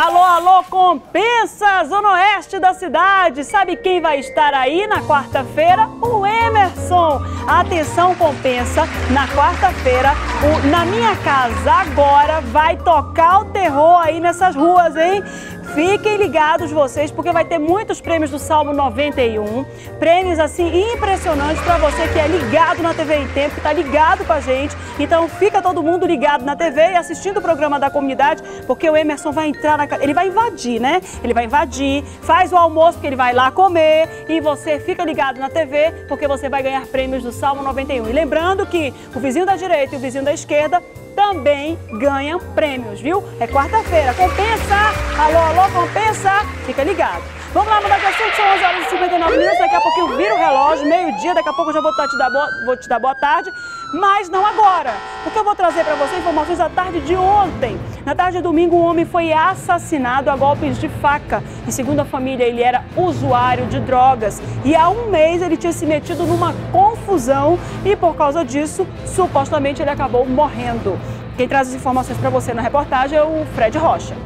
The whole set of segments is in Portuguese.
Alô, alô, compensa, zona oeste da cidade. Sabe quem vai estar aí na quarta-feira? O Emerson. Atenção, compensa. Na quarta-feira, Na Minha Casa Agora vai tocar o terror aí nessas ruas, hein? Fiquem ligados vocês, porque vai ter muitos prêmios do Salmo 91. Prêmios, assim, impressionantes para você que é ligado na TV em Tempo, que tá ligado com a gente. Então, fica todo mundo ligado na TV e assistindo o programa da comunidade, porque o Emerson vai entrar na. Ele vai invadir, né? Ele vai invadir, faz o almoço, porque ele vai lá comer. E você fica ligado na TV, porque você vai ganhar prêmios do Salmo 91. E lembrando que o vizinho da direita e o vizinho da esquerda também ganham prêmios, viu? É quarta-feira. Compensa! Alô, alô, compensa! Fica ligado. Vamos lá, mudar de assunto, são 11 horas e 59 minutos. Daqui a pouquinho vira o relógio, meio-dia. Daqui a pouco eu já vou te, dar boa, vou te dar boa tarde, mas não agora. Porque eu vou trazer para você informações da tarde de ontem. Na tarde de domingo, um homem foi assassinado a golpes de faca. E segundo a família, ele era usuário de drogas. E há um mês ele tinha se metido numa confusão e por causa disso, supostamente ele acabou morrendo. Quem traz as informações para você na reportagem é o Fred Rocha.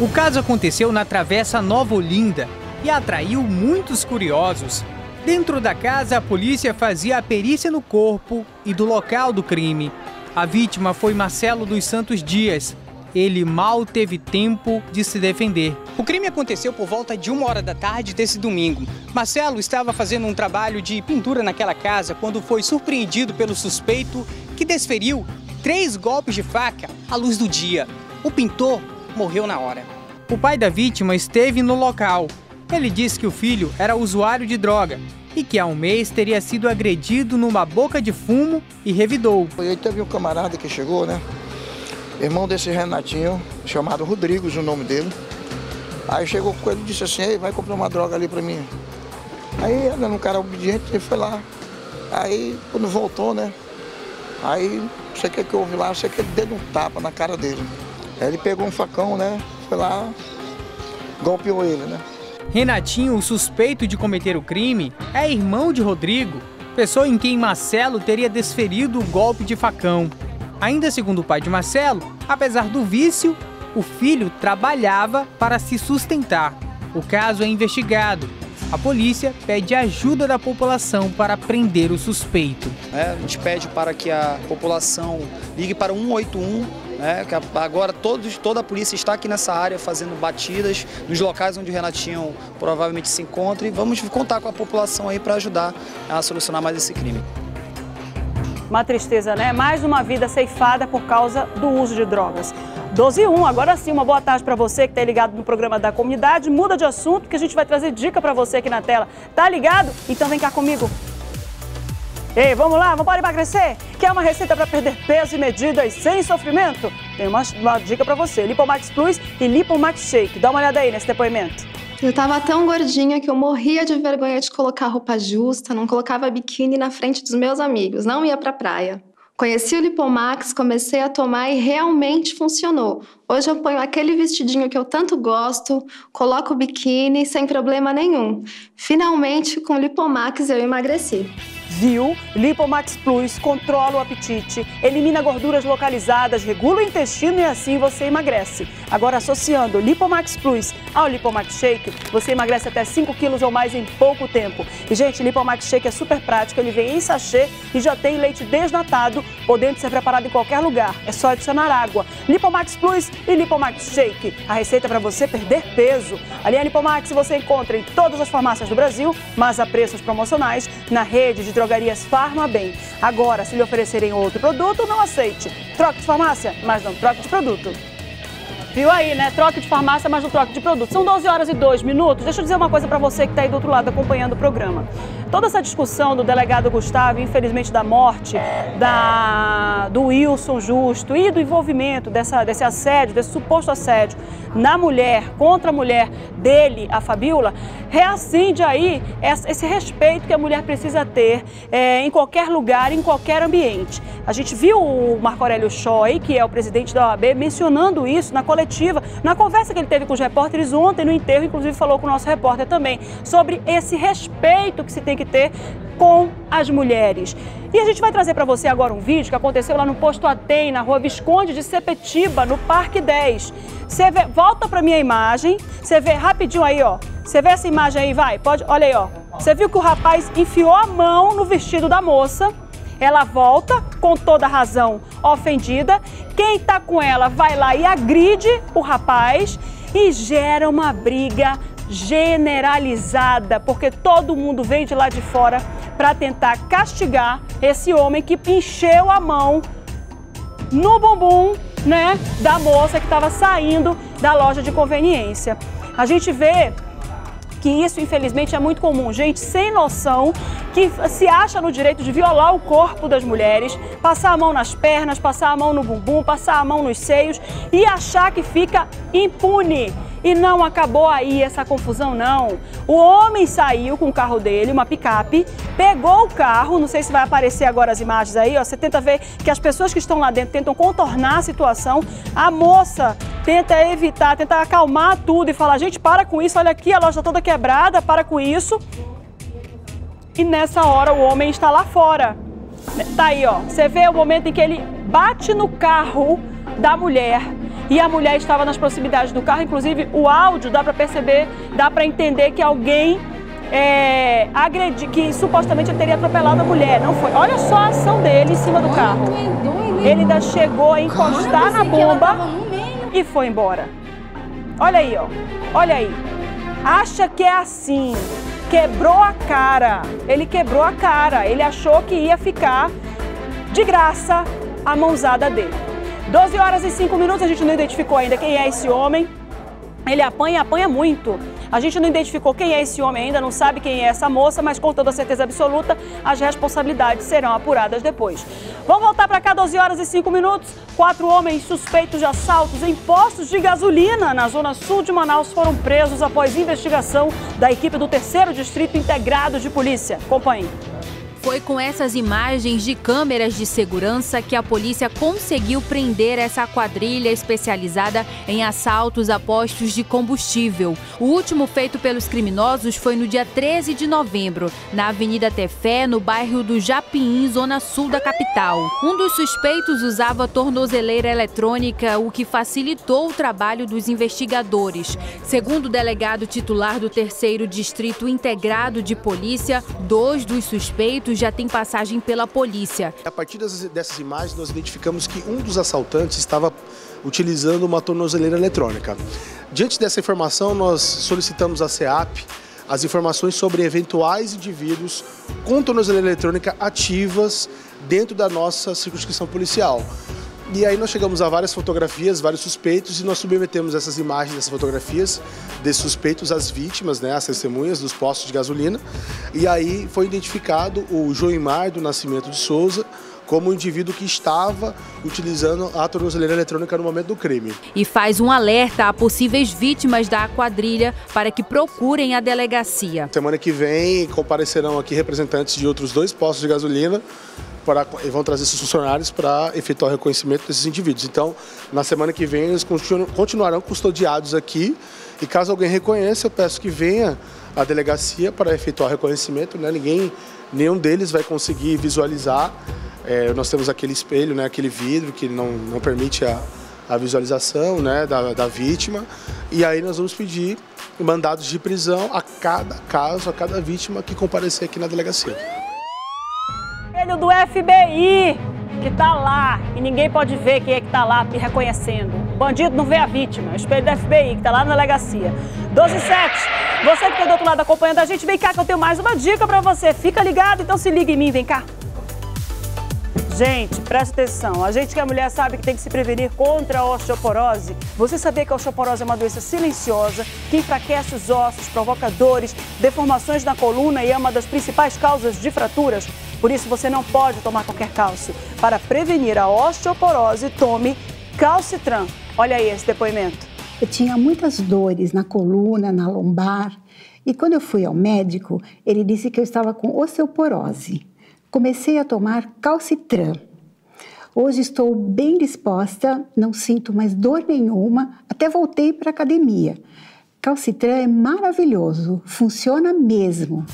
O caso aconteceu na Travessa Nova Olinda e atraiu muitos curiosos. Dentro da casa, a polícia fazia a perícia no corpo e do local do crime. A vítima foi Marcelo dos Santos Dias. Ele mal teve tempo de se defender. O crime aconteceu por volta de uma hora da tarde desse domingo. Marcelo estava fazendo um trabalho de pintura naquela casa quando foi surpreendido pelo suspeito que desferiu três golpes de faca à luz do dia. O pintor morreu na hora. O pai da vítima esteve no local. Ele disse que o filho era usuário de droga e que há um mês teria sido agredido numa boca de fumo e revidou. Aí teve um camarada que chegou, né? Irmão desse Renatinho, chamado Rodrigues, o nome dele. Aí chegou com ele e disse assim, Ei, vai comprar uma droga ali pra mim. Aí, era um cara obediente, ele foi lá. Aí, quando voltou, né? Aí, você quer que houve lá, você quer deu um tapa na cara dele. Aí ele pegou um facão, né? Foi lá, golpeou ele, né? Renatinho, o suspeito de cometer o crime, é irmão de Rodrigo, pessoa em quem Marcelo teria desferido o golpe de facão. Ainda segundo o pai de Marcelo, apesar do vício, o filho trabalhava para se sustentar. O caso é investigado. A polícia pede ajuda da população para prender o suspeito. É, a gente pede para que a população ligue para 181 né? Agora todos, toda a polícia está aqui nessa área fazendo batidas nos locais onde o Renatinho provavelmente se encontra e vamos contar com a população aí para ajudar a solucionar mais esse crime. Uma tristeza, né? Mais uma vida ceifada por causa do uso de drogas. 12 e 1, agora sim, uma boa tarde para você que está ligado no programa da comunidade. Muda de assunto que a gente vai trazer dica para você aqui na tela. Tá ligado? Então vem cá comigo. Ei, vamos lá, vamos para emagrecer? Quer uma receita para perder peso e medidas sem sofrimento? Tem uma, uma dica para você, Lipomax Plus e Lipomax Shake. Dá uma olhada aí nesse depoimento. Eu tava tão gordinha que eu morria de vergonha de colocar roupa justa, não colocava biquíni na frente dos meus amigos, não ia pra praia. Conheci o Lipomax, comecei a tomar e realmente funcionou. Hoje eu ponho aquele vestidinho que eu tanto gosto, coloco o biquíni sem problema nenhum. Finalmente, com o Lipomax eu emagreci. Viu? Lipomax Plus controla o apetite, elimina gorduras localizadas, regula o intestino e assim você emagrece. Agora, associando Lipomax Plus ao Lipomax Shake, você emagrece até 5 quilos ou mais em pouco tempo. E, gente, Lipomax Shake é super prático, ele vem em sachê e já tem leite desnatado, podendo ser preparado em qualquer lugar. É só adicionar água. Lipomax Plus e Lipomax Shake. A receita para você perder peso. A linha Lipomax você encontra em todas as farmácias do Brasil, mas a preços promocionais na rede de drogarias Farmabem. Agora, se lhe oferecerem outro produto, não aceite. Troque de farmácia, mas não troque de produto. Viu aí, né? Troque de farmácia, mas não troque de produto. São 12 horas e 2 minutos. Deixa eu dizer uma coisa para você que está aí do outro lado acompanhando o programa. Toda essa discussão do delegado Gustavo, infelizmente da morte da, do Wilson Justo e do envolvimento dessa, desse assédio, desse suposto assédio na mulher, contra a mulher dele, a Fabiola, reacende aí esse respeito que a mulher precisa ter é, em qualquer lugar, em qualquer ambiente. A gente viu o Marco Aurélio Choi, que é o presidente da OAB, mencionando isso na coletiva, na conversa que ele teve com os repórteres ontem no enterro, inclusive falou com o nosso repórter também, sobre esse respeito que se tem que ter com as mulheres. E a gente vai trazer para você agora um vídeo que aconteceu lá no posto ATEM na rua Visconde de Sepetiba, no Parque 10. Você vê, volta para minha imagem, você vê rapidinho aí, ó. Você vê essa imagem aí, vai? Pode, olha aí, ó. Você viu que o rapaz enfiou a mão no vestido da moça. Ela volta, com toda razão, ofendida. Quem tá com ela vai lá e agride o rapaz e gera uma briga generalizada, porque todo mundo veio de lá de fora para tentar castigar esse homem que encheu a mão no bumbum, né, da moça que estava saindo da loja de conveniência. A gente vê que isso, infelizmente, é muito comum. Gente sem noção que se acha no direito de violar o corpo das mulheres, passar a mão nas pernas, passar a mão no bumbum, passar a mão nos seios e achar que fica impune. E não acabou aí essa confusão, não. O homem saiu com o carro dele, uma picape, pegou o carro, não sei se vai aparecer agora as imagens aí, ó. Você tenta ver que as pessoas que estão lá dentro tentam contornar a situação. A moça tenta evitar, tenta acalmar tudo e falar: gente, para com isso, olha aqui, a loja toda quebrada, para com isso. E nessa hora o homem está lá fora. Tá aí, ó. Você vê o momento em que ele bate no carro da mulher e a mulher estava nas proximidades do carro. Inclusive, o áudio dá para perceber, dá para entender que alguém é, agredi, que supostamente teria atropelado a mulher. Não foi. Olha só a ação dele em cima do carro. Ele ainda chegou a encostar na bomba e foi embora. Olha aí, ó. Olha aí. Acha que é assim. Quebrou a cara. Ele quebrou a cara. Ele achou que ia ficar de graça a mãozada dele. 12 horas e 5 minutos, a gente não identificou ainda quem é esse homem. Ele apanha, apanha muito. A gente não identificou quem é esse homem ainda, não sabe quem é essa moça, mas com toda certeza absoluta, as responsabilidades serão apuradas depois. Vamos voltar para cá, 12 horas e 5 minutos. Quatro homens suspeitos de assaltos em postos de gasolina na zona sul de Manaus foram presos após investigação da equipe do terceiro Distrito Integrado de Polícia. Acompanhe. Foi com essas imagens de câmeras de segurança que a polícia conseguiu prender essa quadrilha especializada em assaltos a postos de combustível. O último feito pelos criminosos foi no dia 13 de novembro, na Avenida Tefé, no bairro do Japim, zona sul da capital. Um dos suspeitos usava tornozeleira eletrônica, o que facilitou o trabalho dos investigadores. Segundo o delegado titular do terceiro Distrito Integrado de Polícia, dois dos suspeitos já tem passagem pela polícia. A partir dessas imagens, nós identificamos que um dos assaltantes estava utilizando uma tornozeleira eletrônica. Diante dessa informação, nós solicitamos à SEAP as informações sobre eventuais indivíduos com tornozeleira eletrônica ativas dentro da nossa circunscrição policial. E aí nós chegamos a várias fotografias, vários suspeitos e nós submetemos essas imagens, essas fotografias desses suspeitos às vítimas, né, às testemunhas dos postos de gasolina. E aí foi identificado o Joimar do Nascimento de Souza, como um indivíduo que estava utilizando a tornozeleira eletrônica no momento do crime. E faz um alerta a possíveis vítimas da quadrilha para que procurem a delegacia. Semana que vem comparecerão aqui representantes de outros dois postos de gasolina para, vão trazer seus funcionários para efetuar o reconhecimento desses indivíduos. Então, na semana que vem, eles continuarão custodiados aqui e caso alguém reconheça, eu peço que venha à delegacia para efetuar o reconhecimento. Né? Ninguém, nenhum deles vai conseguir visualizar. É, nós temos aquele espelho, né? aquele vidro que não, não permite a, a visualização né? da, da vítima. E aí nós vamos pedir mandados de prisão a cada caso, a cada vítima que comparecer aqui na delegacia do FBI que tá lá e ninguém pode ver quem é que tá lá me reconhecendo. O bandido não vê a vítima, o espelho do FBI que tá lá na delegacia. 12 e 7. Você que tá do outro lado acompanhando a gente, vem cá que eu tenho mais uma dica para você. Fica ligado, então se liga em mim, vem cá. Gente, presta atenção. A gente que é mulher sabe que tem que se prevenir contra a osteoporose. Você sabia que a osteoporose é uma doença silenciosa que enfraquece os ossos, provoca dores, deformações na coluna e é uma das principais causas de fraturas? Por isso, você não pode tomar qualquer cálcio. Para prevenir a osteoporose, tome Calcitran. Olha aí esse depoimento. Eu tinha muitas dores na coluna, na lombar. E quando eu fui ao médico, ele disse que eu estava com osteoporose comecei a tomar calcitran. Hoje estou bem disposta, não sinto mais dor nenhuma, até voltei para a academia. Calcitran é maravilhoso, funciona mesmo.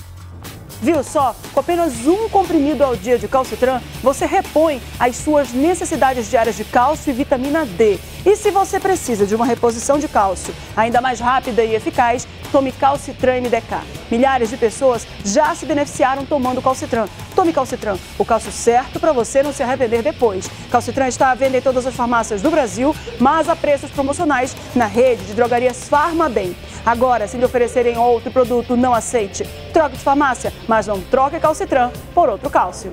Viu só? Com apenas um comprimido ao dia de calcitran, você repõe as suas necessidades diárias de cálcio e vitamina D. E se você precisa de uma reposição de cálcio ainda mais rápida e eficaz, tome Calcitran MDK. Milhares de pessoas já se beneficiaram tomando Calcitran. Tome Calcitran, o cálcio certo para você não se arrepender depois. Calcitran está à venda em todas as farmácias do Brasil, mas a preços promocionais na rede de drogarias Farmabem. Agora, se lhe oferecerem outro produto, não aceite. Troque de farmácia, mas não troque calcitran por outro cálcio.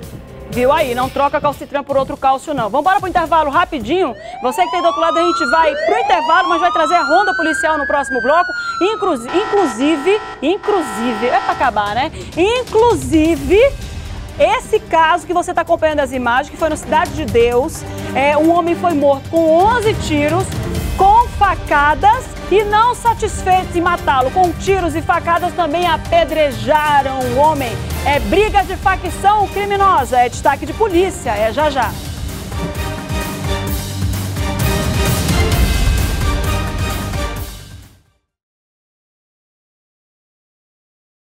Viu aí? Não troca calcitran por outro cálcio, não. Vamos para o intervalo rapidinho. Você que tem do outro lado, a gente vai para o intervalo, mas vai trazer a ronda policial no próximo bloco. Inclusive, inclusive, é para acabar, né? Inclusive, esse caso que você está acompanhando as imagens, que foi na Cidade de Deus, é, um homem foi morto com 11 tiros, com facadas e não satisfeitos em matá-lo com tiros e facadas, também apedrejaram o homem. É briga de facção criminosa, é destaque de polícia, é já já.